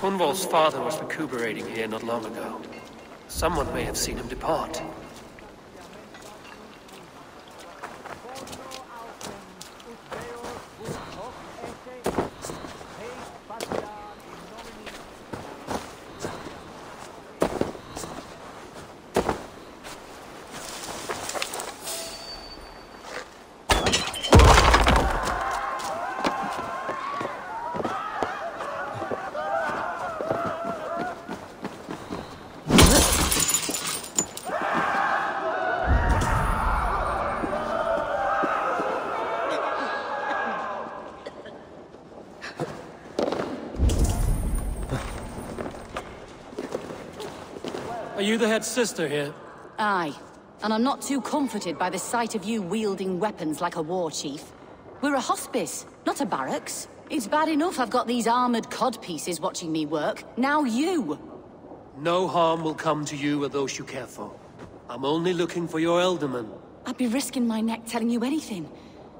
Hunwald's father was recuperating here not long ago. Someone may have seen him depart. The head sister here? Aye. And I'm not too comforted by the sight of you wielding weapons like a war chief. We're a hospice, not a barracks. It's bad enough I've got these armored codpieces watching me work. Now you! No harm will come to you or those you care for. I'm only looking for your Ealdorman. I'd be risking my neck telling you anything.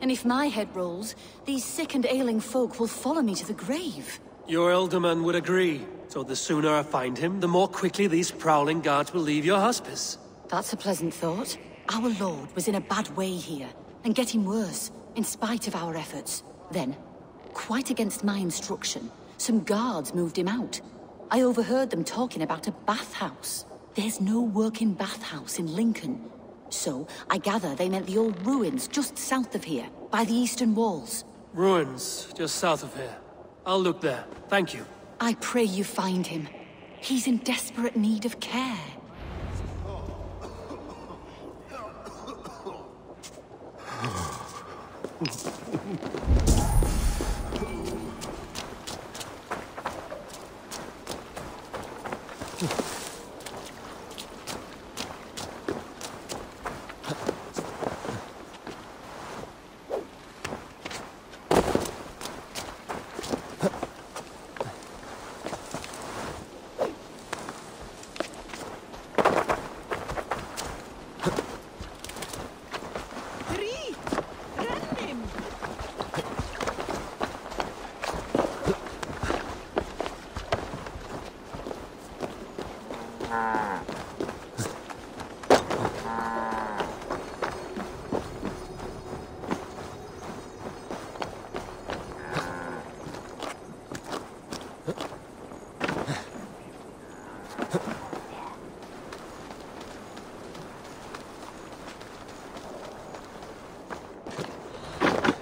And if my head rolls, these sick and ailing folk will follow me to the grave. Your Ealdorman would agree. So the sooner I find him, the more quickly these prowling guards will leave your hospice. That's a pleasant thought. Our lord was in a bad way here, and getting worse, in spite of our efforts. Then, quite against my instruction, some guards moved him out. I overheard them talking about a bathhouse. There's no working bathhouse in Lincoln. So, I gather they meant the old ruins just south of here, by the eastern walls. Ruins, just south of here. I'll look there. Thank you. I pray you find him. He's in desperate need of care.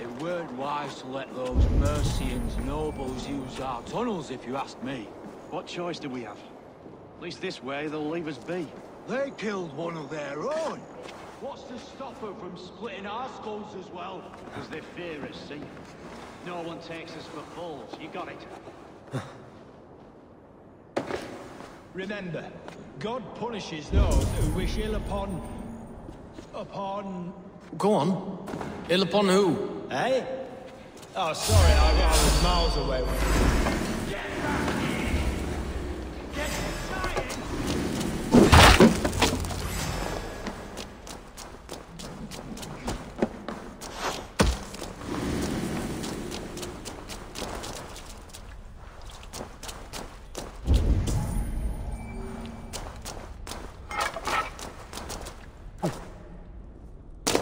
It weren't wise to let those Mercians nobles use our tunnels, if you ask me. What choice do we have? At least this way, they'll leave us be. They killed one of their own. What's to stop her from splitting our skulls as well? Because they fear us, see? No one takes us for fools. You got it. Remember, God punishes those who wish ill upon... upon... Go on. Ill upon who? Eh? Oh, sorry, I, I was miles away.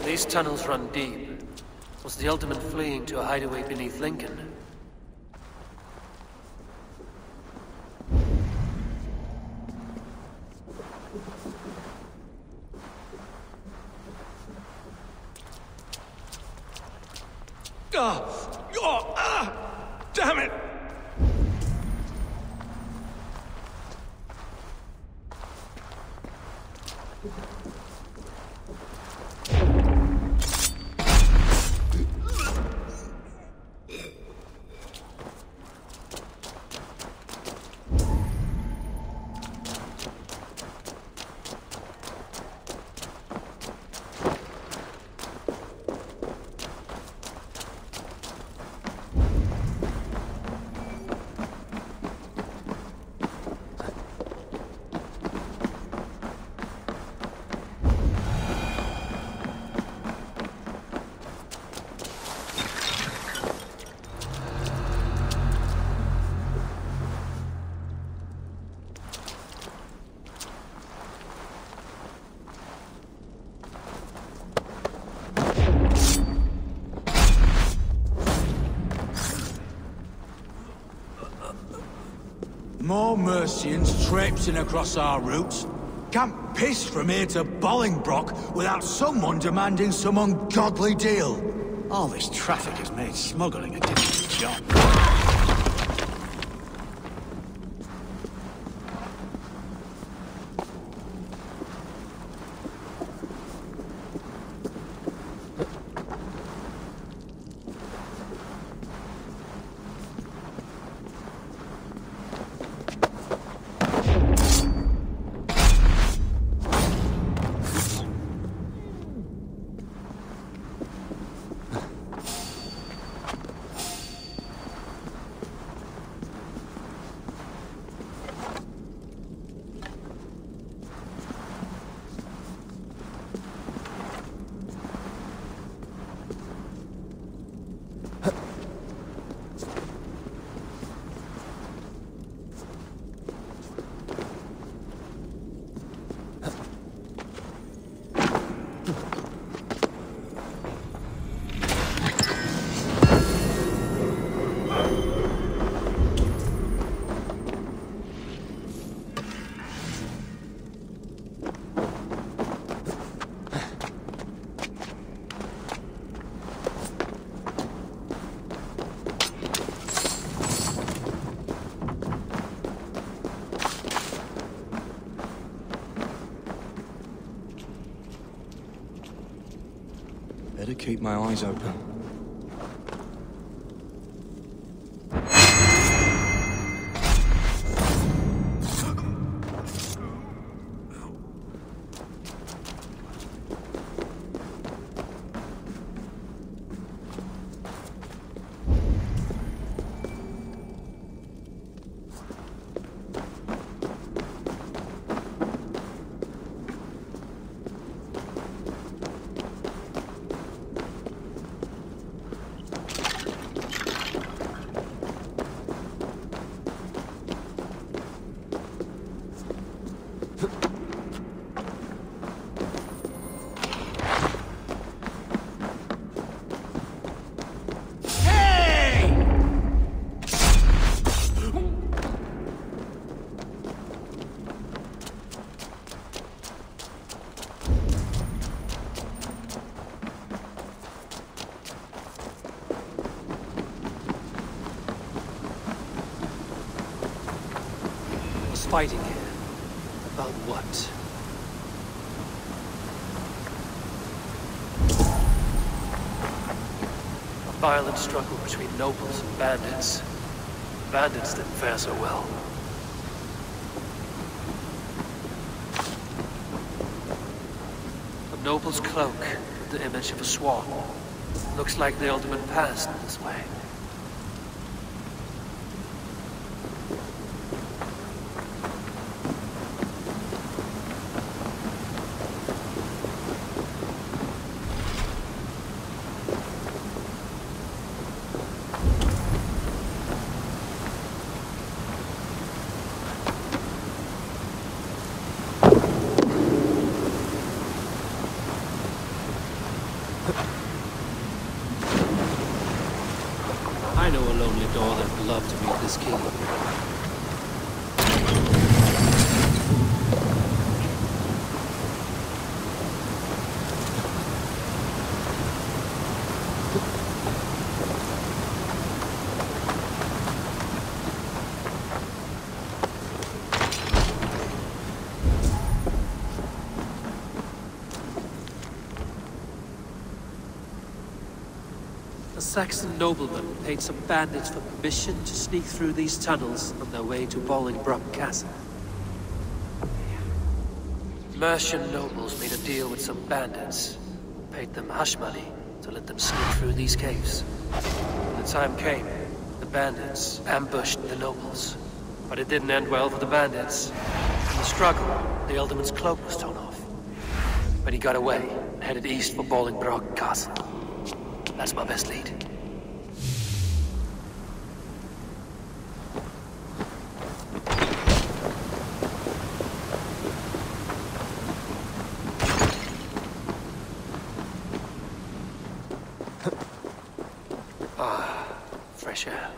These tunnels run deep. The Ealdorman fleeing to a hideaway beneath Lincoln? Oh, oh, ah! Damn it! Traipsing across our routes. Can't piss from here to Bolingbroke without someone demanding some ungodly deal. All this traffic has made smuggling a difficult job. Better keep my eyes open. Fighting here. About what? A violent struggle between nobles and bandits. Bandits didn't fare so well. A noble's cloak, the image of a swan. Looks like the Ealdorman passed this way. I know a lonely door that'd love to meet this king. A Saxon nobleman paid some bandits for permission to sneak through these tunnels on their way to Bolingbroke Castle. Mercian nobles made a deal with some bandits, paid them hush money to let them sneak through these caves. When the time came, the bandits ambushed the nobles. But it didn't end well for the bandits. In the struggle, the Ealdorman's cloak was torn off. But he got away and headed east for Bolingbroke Castle. That's my best lead. Ah,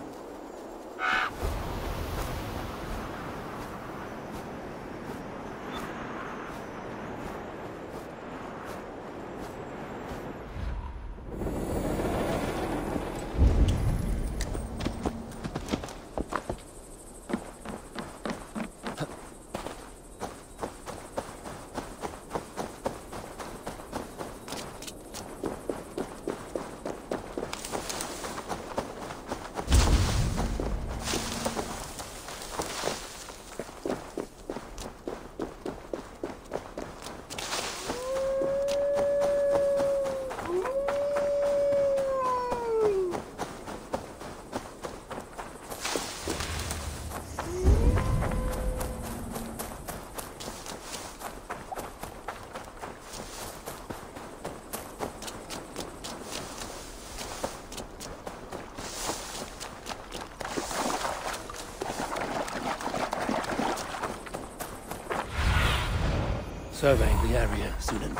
Surveying the area, Sýnin.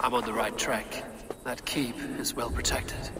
I'm on the right track. That keep is well protected.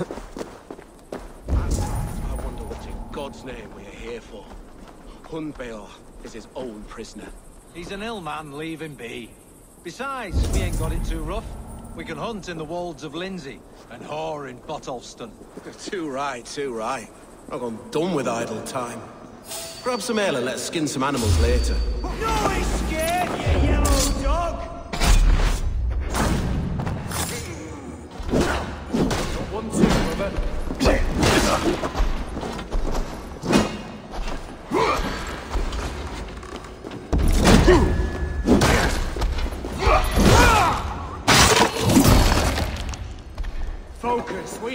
I wonder what in God's name we are here for. Hunbeor is his own prisoner. He's an ill man, leave him be. Besides, we ain't got it too rough. We can hunt in the wolds of Lindsey and whore in Botolston. too right, too right. I've gone done with idle time. Grab some ale and let's skin some animals later.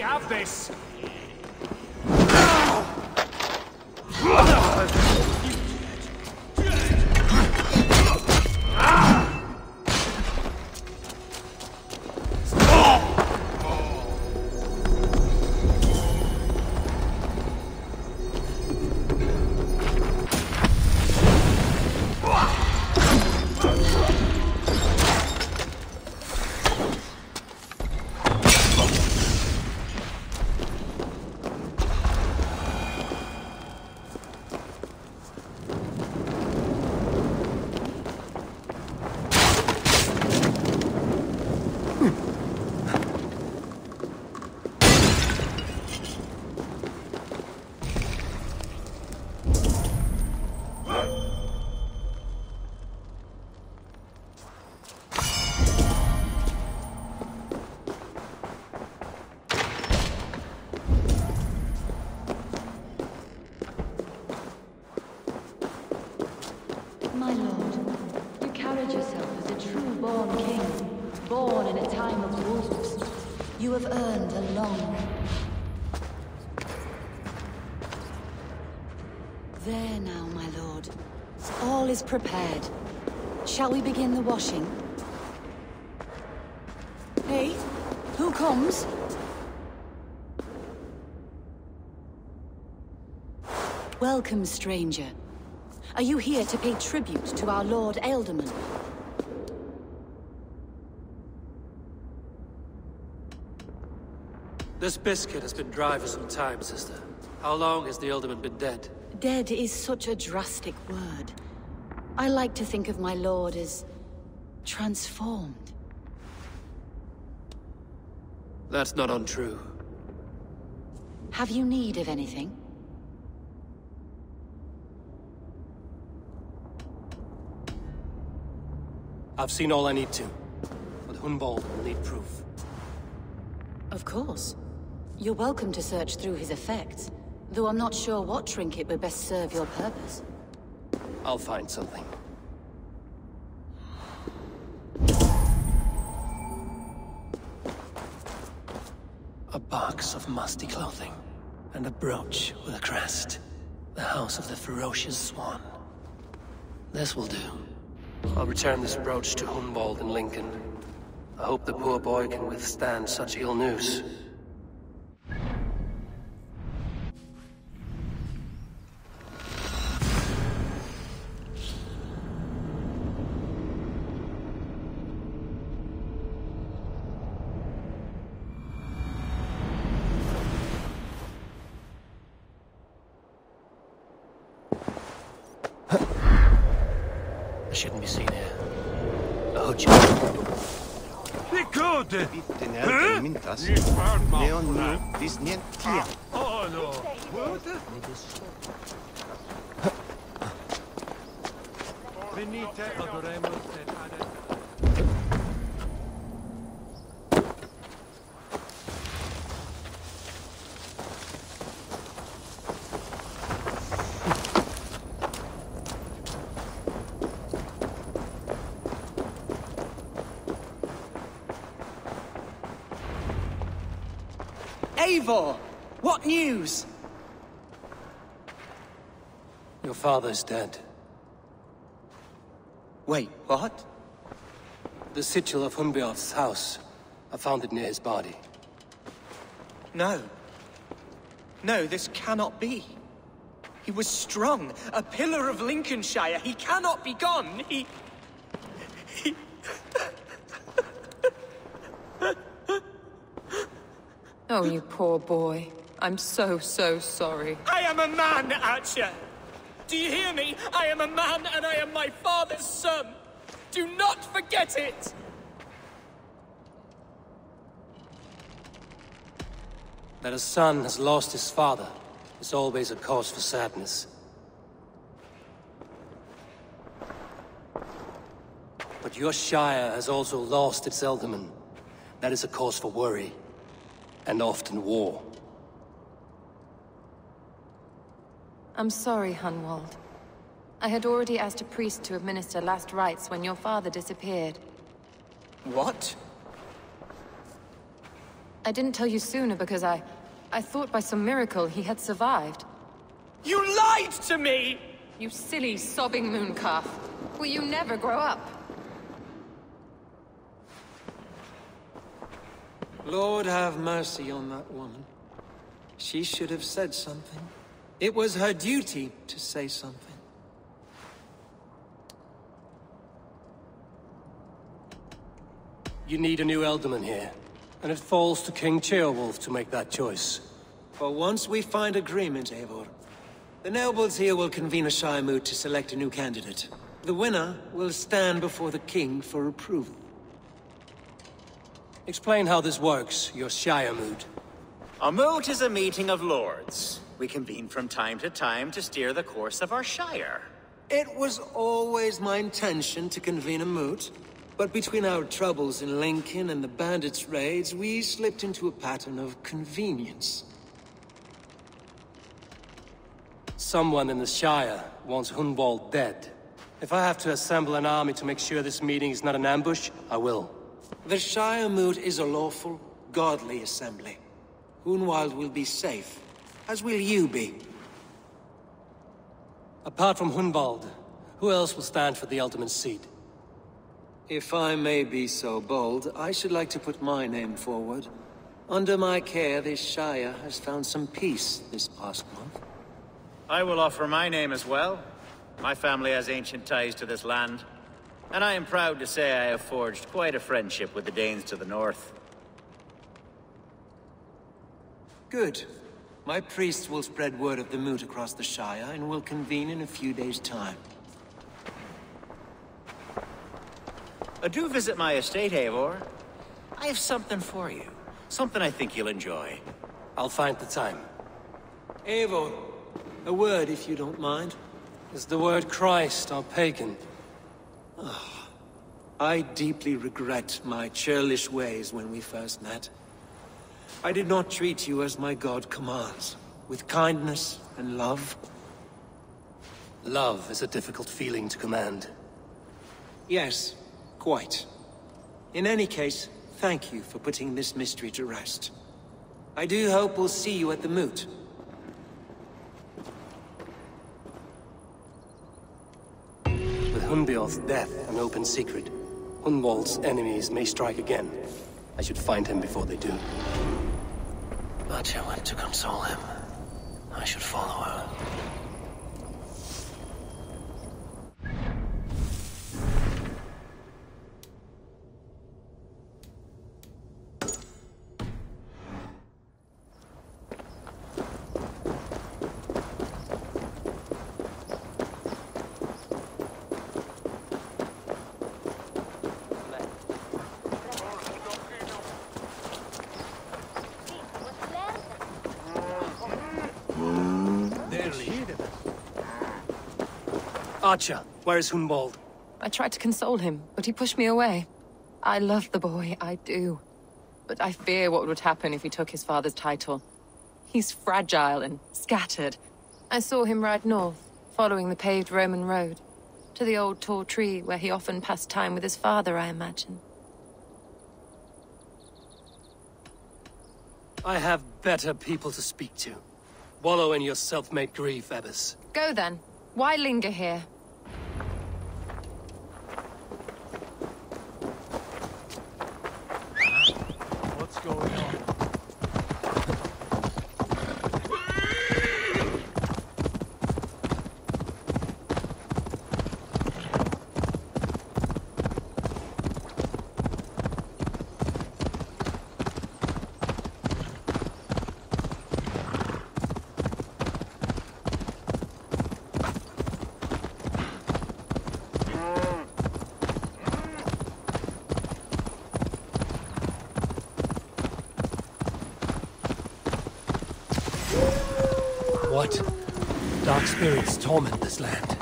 Have this! There now, my lord. All is prepared. Shall we begin the washing? Hey, who comes? Welcome, stranger. Are you here to pay tribute to our Lord Ealdorman? This biscuit has been dry for some time, sister. How long has the Ealdorman been dead? Dead is such a drastic word. I like to think of my lord as... transformed. That's not untrue. Have you need of anything? I've seen all I need to. But Hunwald will need proof. Of course. You're welcome to search through his effects, though I'm not sure what trinket would best serve your purpose. I'll find something. A box of musty clothing, and a brooch with a crest. The House of the Ferocious Swan. This will do. I'll return this brooch to Hunwald in Lincoln. I hope the poor boy can withstand such ill news. Ricorda! Bitte ne mintas. Leon nu vis nien tia. Oh no! Venite adoremus et Eivor! What news? Your father's dead. Wait, what? The sigil of Hunbeov's house. I found it near his body. No. No, this cannot be. He was strong, a pillar of Lincolnshire. He cannot be gone. He... Oh, you poor boy. I'm so, so sorry. I am a man, Archer! Do you hear me? I am a man and I am my father's son! Do not forget it! That a son has lost his father is always a cause for sadness. But your Shire has also lost its Ealdorman. That is a cause for worry. And often war. I'm sorry, Hunwald. I had already asked a priest to administer last rites when your father disappeared. What? I didn't tell you sooner because I... I thought by some miracle he had survived. You lied to me! You silly, sobbing mooncalf. Will you never grow up? Lord have mercy on that woman. She should have said something. It was her duty to say something. You need a new Ealdorman here. And it falls to King Ceolwulf to make that choice. For once we find agreement, Eivor. The nobles here will convene a Shire moot to select a new candidate. The winner will stand before the king for approval. Explain how this works, your Shire moot. A moot is a meeting of lords. We convene from time to time to steer the course of our Shire. It was always my intention to convene a moot, but between our troubles in Lincoln and the bandits' raids, we slipped into a pattern of convenience. Someone in the Shire wants Hunwald dead. If I have to assemble an army to make sure this meeting is not an ambush, I will. The Shire Moot is a lawful, godly assembly. Hunwald will be safe, as will you be. Apart from Hunwald, who else will stand for the Ealdorman seat? If I may be so bold, I should like to put my name forward. Under my care, this Shire has found some peace this past month. I will offer my name as well. My family has ancient ties to this land. And I am proud to say I have forged quite a friendship with the Danes to the north. Good. My priests will spread word of the moot across the Shire and will convene in a few days' time. Uh, do visit my estate, Eivor. I have something for you. Something I think you'll enjoy. I'll find the time. Eivor, a word if you don't mind. Is the word Christ or pagan? I deeply regret my churlish ways when we first met. I did not treat you as my god commands, with kindness and love. Love is a difficult feeling to command. Yes, quite. In any case, thank you for putting this mystery to rest. I do hope we'll see you at the moot. Hunbjorn's death an open secret, Hunwald's enemies may strike again. I should find him before they do. Batya went to console him. I should follow her. Archer, where is Hunwald? I tried to console him, but he pushed me away. I love the boy, I do. But I fear what would happen if he took his father's title. He's fragile and scattered. I saw him ride north, following the paved Roman road. To the old tall tree where he often passed time with his father, I imagine. I have better people to speak to. Wallow in your self-made grief, Ebbers. Go then. Why linger here? What's going on? What? Dark spirits torment this land.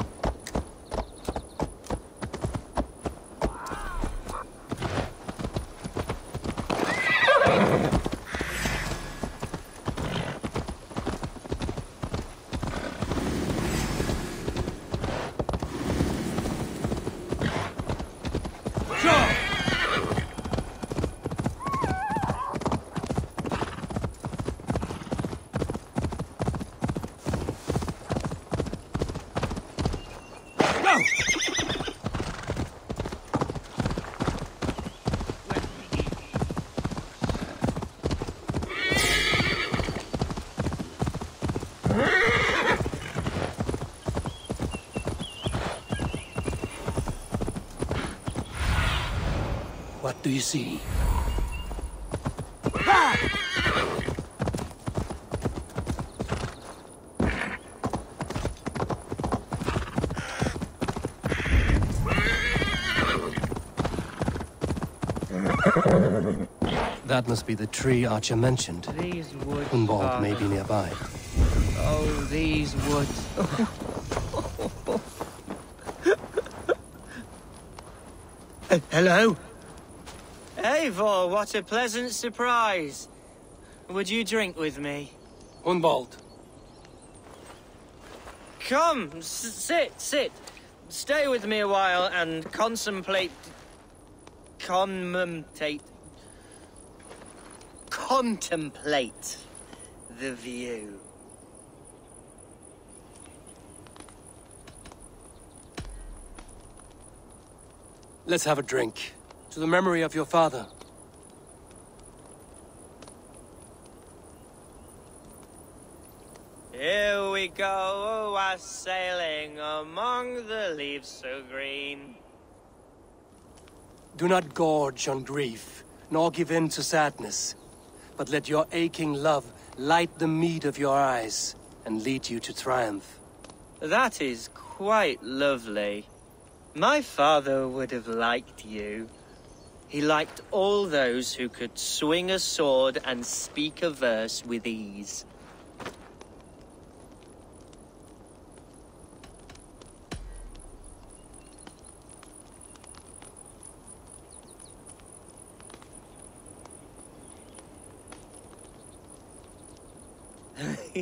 What do you see? That must be the tree Archer mentioned. These woods. Hunwald may be nearby. Oh, these woods. Hello? Eivor, what a pleasant surprise. Would you drink with me? Hunwald. Come, sit, sit. Stay with me a while and contemplate... Commentate... Contemplate the view. Let's have a drink. To the memory of your father. Here we go, oh, a sailing among the leaves so green. Do not gorge on grief, nor give in to sadness, but let your aching love light the mead of your eyes and lead you to triumph. That is quite lovely. My father would have liked you. He liked all those who could swing a sword and speak a verse with ease.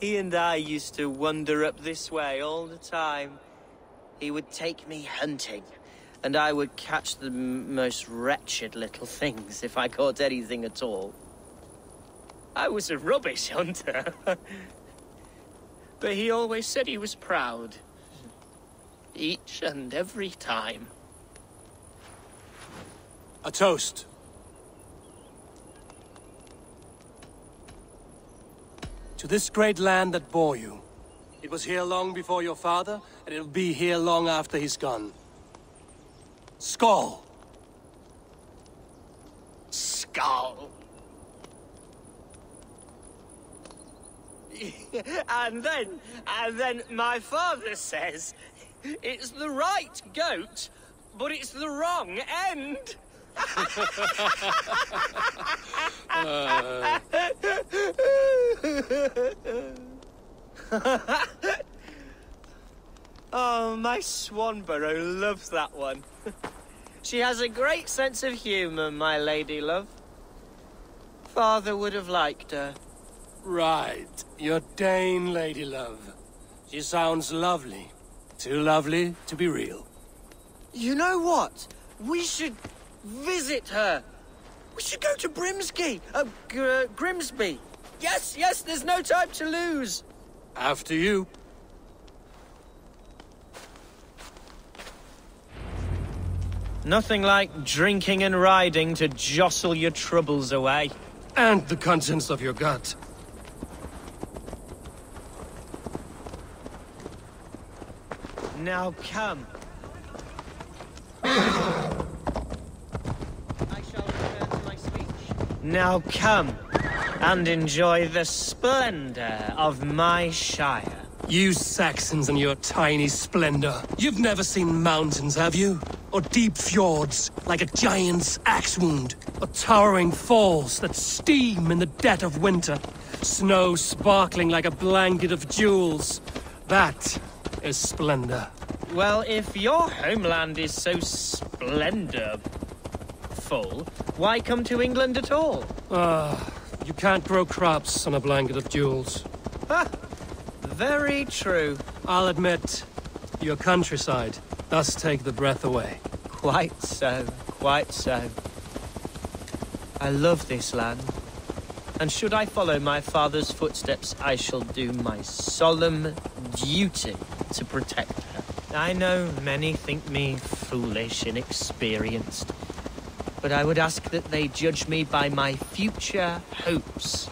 he and I used to wander up this way all the time. He would take me hunting, and I would catch the most wretched little things if I caught anything at all. I was a rubbish hunter. but he always said he was proud. Each and every time. A toast. To this great land that bore you. It was here long before your father, and it'll be here long after he's gone. Skull! Skull! and then, and then my father says, it's the right goat, but it's the wrong end. Uh. oh, my Swanborough loves that one. she has a great sense of humour, my lady love. Father would have liked her. Right. Your Dane lady love. She sounds lovely. Too lovely to be real. You know what? We should visit her. We should go to Brimsby. Uh, Gr- Grimsby. Yes, yes, there's no time to lose. After you. Nothing like drinking and riding to jostle your troubles away. And the contents of your gut. Now come. I shall return to my speech. Now come and enjoy the splendor of my Shire. You Saxons and your tiny splendor. You've never seen mountains, have you? Or deep fjords, like a giant's axe wound? Or towering falls that steam in the dead of winter? Snow sparkling like a blanket of jewels? That is splendor. Well, if your homeland is so splendor full, why come to England at all? Ah, you can't grow crops on a blanket of jewels. Ha! Very true. I'll admit, your countryside does take the breath away. Quite so, quite so. I love this land. And should I follow my father's footsteps, I shall do my solemn duty to protect her. I know many think me foolish, inexperienced, but I would ask that they judge me by my future hopes,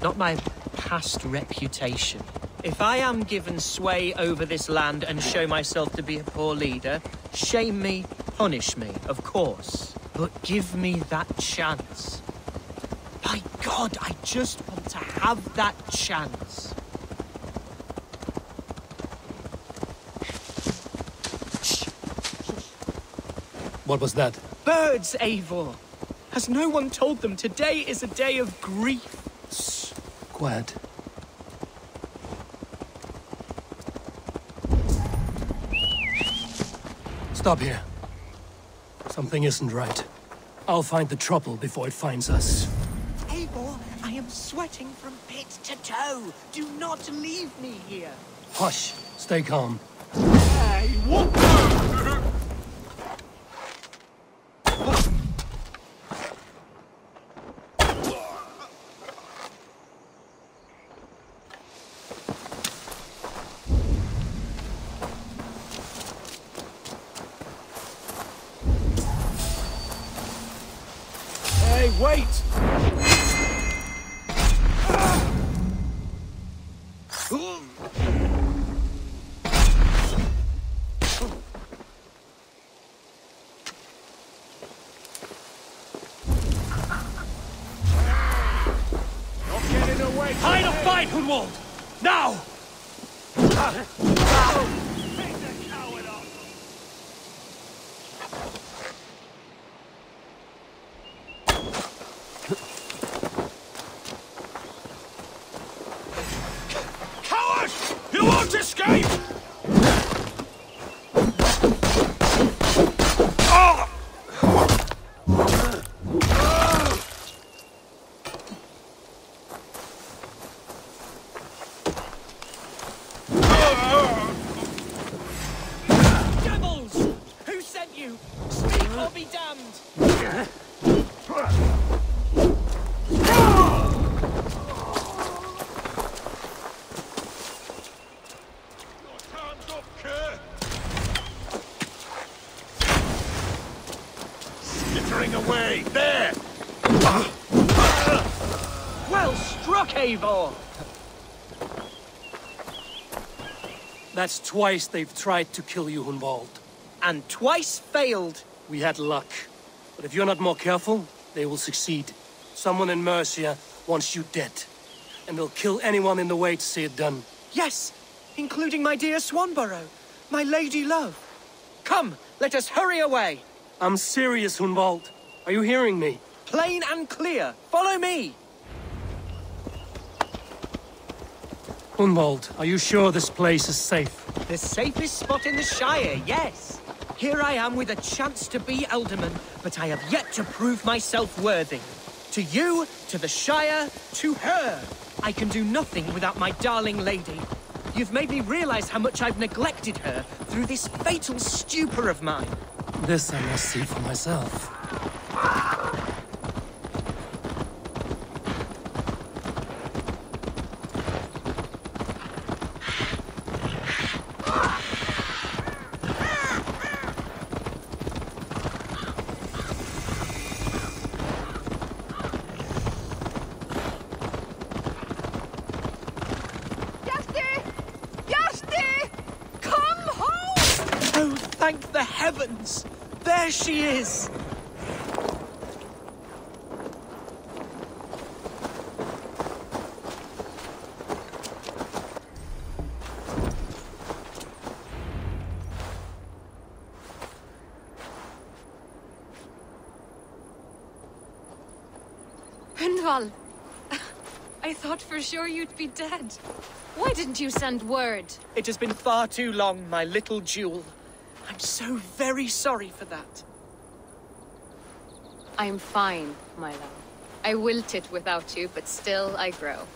not my past reputation. If I am given sway over this land and show myself to be a poor leader, shame me, punish me, of course. But give me that chance. By God, I just want to have that chance. What was that? Birds, Eivor! Has no one told them today is a day of grief? Quiet. Stop here. Something isn't right. I'll find the trouble before it finds us. Eivor, I am sweating from pit to toe. Do not leave me here. Hush. Stay calm. Hey, what Hey, wait! Fight or fight, Hunwald! Now! Coward! You won't escape! Devils! Who sent you? Speak or be damned! Skittering away! There! Well struck, Eivor! That's twice they've tried to kill you, Hunwald. And twice failed. We had luck. But if you're not more careful, they will succeed. Someone in Mercia wants you dead. And they'll kill anyone in the way to see it done. Yes, including my dear Swanborough, my lady love. Come, let us hurry away. I'm serious, Hunwald. Are you hearing me? Plain and clear. Follow me. Hunwald, are you sure this place is safe? The safest spot in the Shire, yes. Here I am with a chance to be Ealdorman, but I have yet to prove myself worthy. To you, to the Shire, to her. I can do nothing without my darling lady. You've made me realize how much I've neglected her through this fatal stupor of mine. This I must see for myself. Oh, thank the heavens! There she is! Hunwald! I thought for sure you'd be dead. Why didn't you send word? It has been far too long, my little jewel. I'm so very sorry for that. I'm fine, my love. I wilted without you, but still I grow.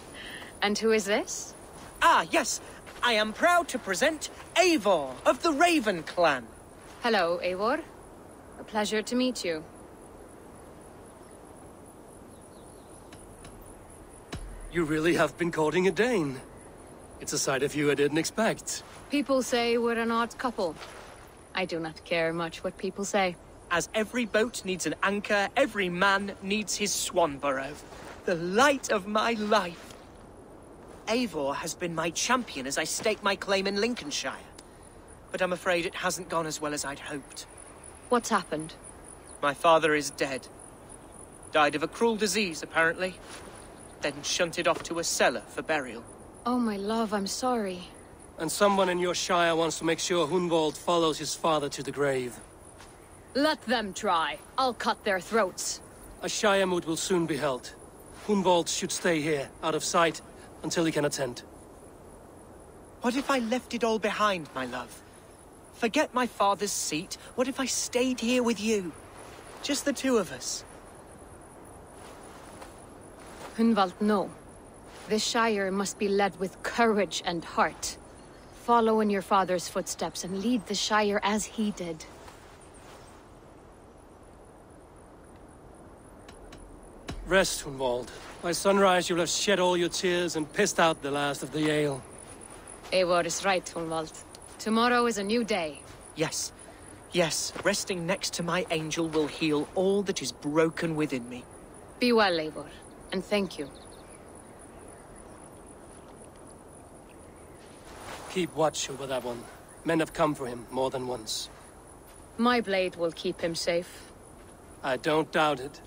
And who is this? Ah, yes. I am proud to present Eivor of the Raven Clan. Hello, Eivor. A pleasure to meet you. You really have been courting a Dane. It's a side of you I didn't expect. People say we're an odd couple. I do not care much what people say. As every boat needs an anchor, every man needs his Swanborough. The light of my life. Eivor has been my champion as I stake my claim in Lincolnshire. But I'm afraid it hasn't gone as well as I'd hoped. What's happened? My father is dead. Died of a cruel disease, apparently. Then shunted off to a cellar for burial. Oh, my love, I'm sorry. And someone in your shire wants to make sure Hunwald follows his father to the grave. Let them try. I'll cut their throats. A shire moot will soon be held. Hunwald should stay here, out of sight, until he can attend. What if I left it all behind, my love? Forget my father's seat. What if I stayed here with you? Just the two of us. Hunwald, no. This Shire must be led with courage and heart. Follow in your father's footsteps and lead the Shire as he did. Rest, Hunwald. By sunrise you'll have shed all your tears and pissed out the last of the ale. Eivor is right, Hunwald. Tomorrow is a new day. Yes. Yes, resting next to my angel will heal all that is broken within me. Be well, Eivor, and thank you. Keep watch over that one. Men have come for him more than once. My blade will keep him safe. I don't doubt it.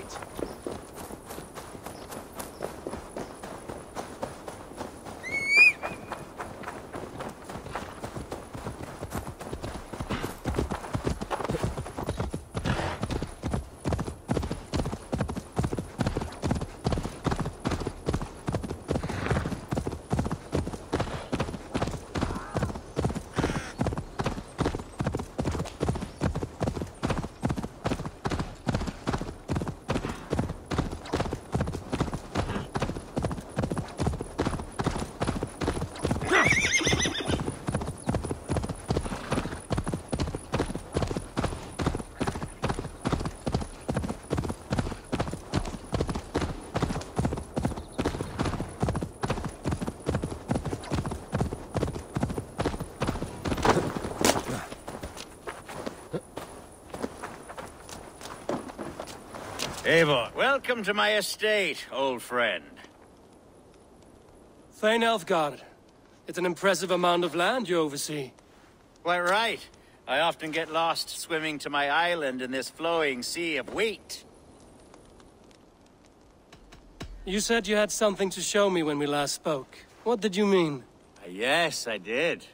It? Eivor, welcome to my estate, old friend. Thane Aelfgar. It's an impressive amount of land you oversee. Quite right. I often get lost swimming to my island in this flowing sea of wheat. You said you had something to show me when we last spoke. What did you mean? Ah, yes, I did.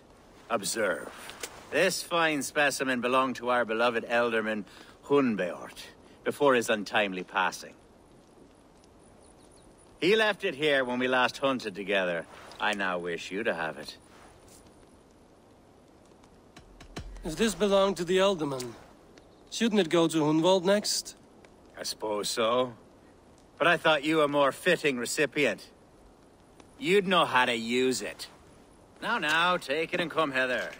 Observe. This fine specimen belonged to our beloved ealdorman, Hunbeort, before his untimely passing. He left it here when we last hunted together. I now wish you to have it. If this belonged to the Ealdorman, shouldn't it go to Hunwald next? I suppose so. But I thought you a more fitting recipient. You'd know how to use it. Now, now, take it and come hither.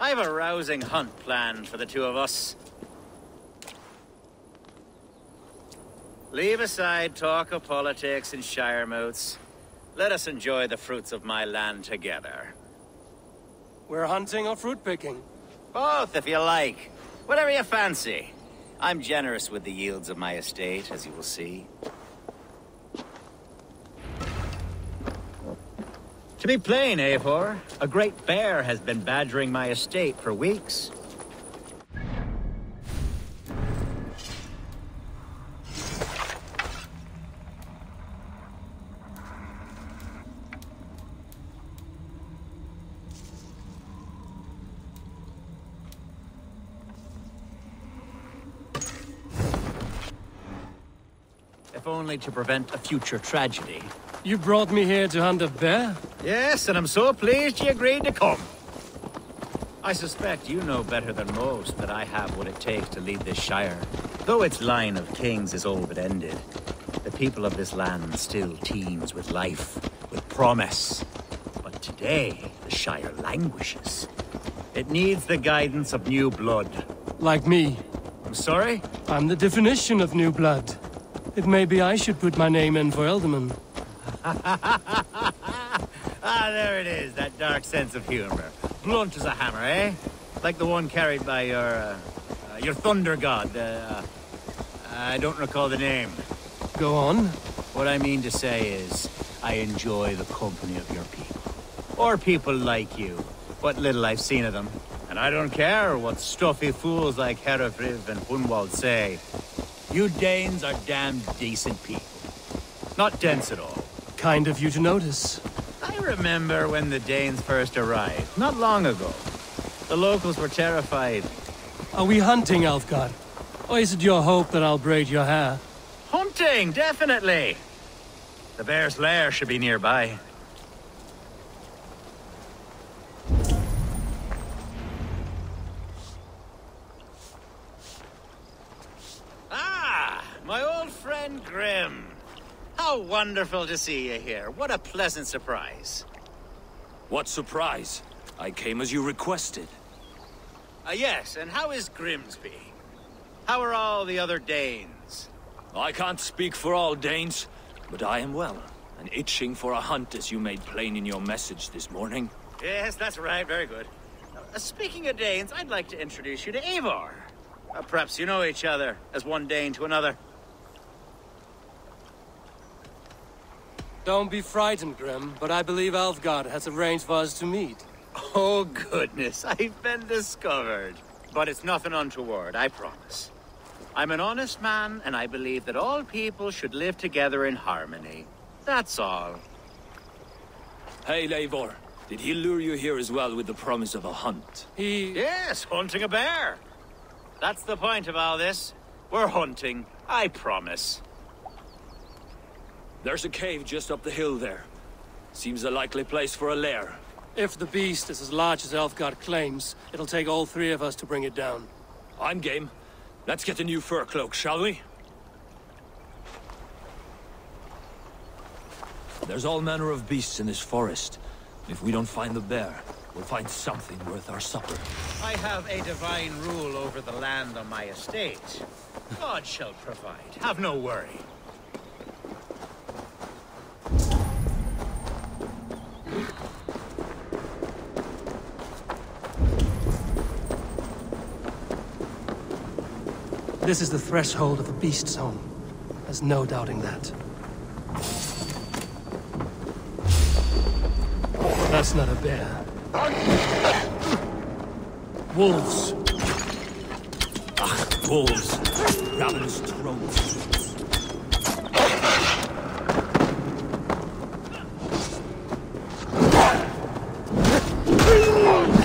I have a rousing hunt planned for the two of us. Leave aside talk of politics and shire moots. Let us enjoy the fruits of my land together. We're hunting or fruit picking? Both, if you like. Whatever you fancy. I'm generous with the yields of my estate, as you will see. To be plain, Eivor, a great bear has been badgering my estate for weeks. If only to prevent a future tragedy. You brought me here to hunt a bear? Yes, and I'm so pleased you agreed to come. I suspect you know better than most that I have what it takes to lead this Shire. Though its line of kings is all but ended, the people of this land still teems with life, with promise. But today, the Shire languishes. It needs the guidance of new blood. Like me. I'm sorry? I'm the definition of new blood. It may be I should put my name in for Ealdorman. ah, there it is, that dark sense of humor. Blunt as a hammer, eh? Like the one carried by your, uh, uh, your thunder god. Uh, I don't recall the name. Go on. What I mean to say is, I enjoy the company of your people. Or people like you. What little I've seen of them. And I don't care what stuffy fools like Herefrith and Hunwald say. You Danes are damned decent people. Not dense at all. Kind of you to notice. I remember when the Danes first arrived, not long ago. The locals were terrified. Are we hunting, Aelfgar? Or is it your hope that I'll braid your hair? Hunting, definitely! The bear's lair should be nearby. Ah, my old friend Grim. How wonderful to see you here. What a pleasant surprise. What surprise? I came as you requested. Uh, yes, and how is Grimsby? How are all the other Danes? I can't speak for all Danes, but I am well, and itching for a hunt as you made plain in your message this morning. Yes, that's right. Very good. Uh, speaking of Danes, I'd like to introduce you to Eivor. Uh, perhaps you know each other, as one Dane to another. Don't be frightened, Grim, but I believe Aelfgar has arranged for us to meet. Oh, goodness, I've been discovered. But it's nothing untoward, I promise. I'm an honest man, and I believe that all people should live together in harmony. That's all. Hey, Eivor. Did he lure you here as well with the promise of a hunt? He... Yes, hunting a bear. That's the point of all this. We're hunting, I promise. There's a cave just up the hill there. Seems a likely place for a lair. If the beast is as large as Aelfgar claims, it'll take all three of us to bring it down. I'm game. Let's get a new fur cloak, shall we? There's all manner of beasts in this forest. If we don't find the bear, we'll find something worth our supper. I have a divine rule over the land on my estate. God shall provide. Have no worry. This is the threshold of the Beast's home. There's no doubting that. That's not a bear. Wolves. Ah, wolves. Ravenous throats.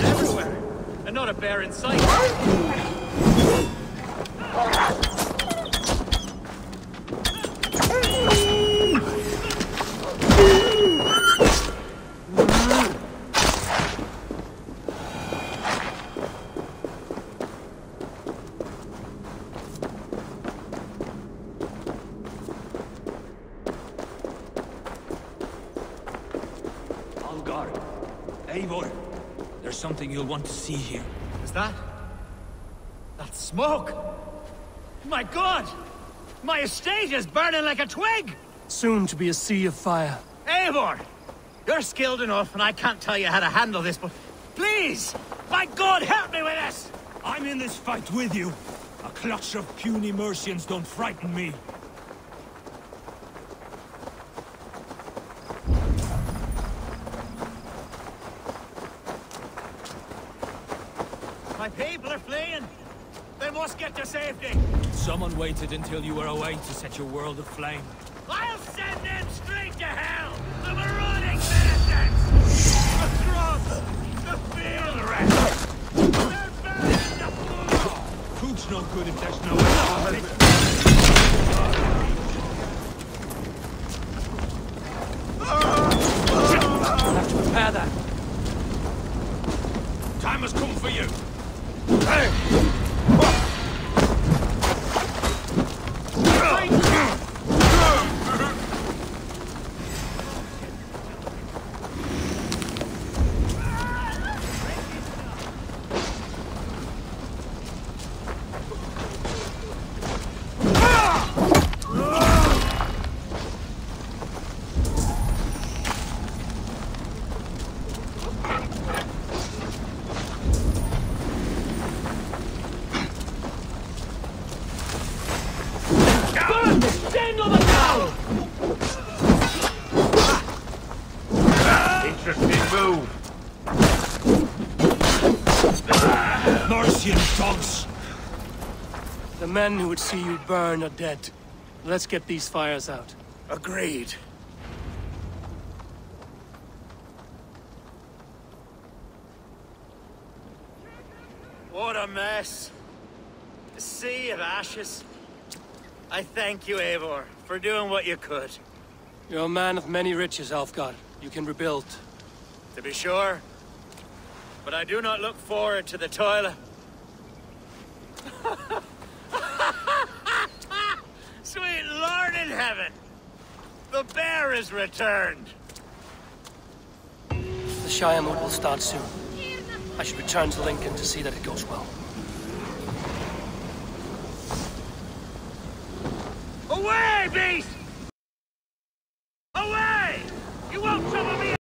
Everywhere! And not a bear in sight. Aelfgar. Eivor. There's something you'll want to see here. Is that? That smoke! My god! My estate is burning like a twig! Soon to be a sea of fire. Eivor! You're skilled enough, and I can't tell you how to handle this, but please! My god, help me with this! I'm in this fight with you. A clutch of puny Mercians don't frighten me. My people are fleeing! They must get to safety! Someone waited until you were away to set your world aflame. I'll send them straight to hell! The marauding bastards! The scrubs! The field rest! They're burning the floor! Food's no good if there's no We'll ah! have to repair that. Time has come for you. Men who would see you burn are dead. Let's get these fires out. Agreed. What a mess. A sea of ashes. I thank you, Eivor, for doing what you could. You're a man of many riches, Aelfgar. You can rebuild. To be sure. But I do not look forward to the toil. in heaven! The bear is returned! The Shire Moot will start soon. I should return to Lincoln to see that it goes well. Away, beast! Away! You won't trouble me!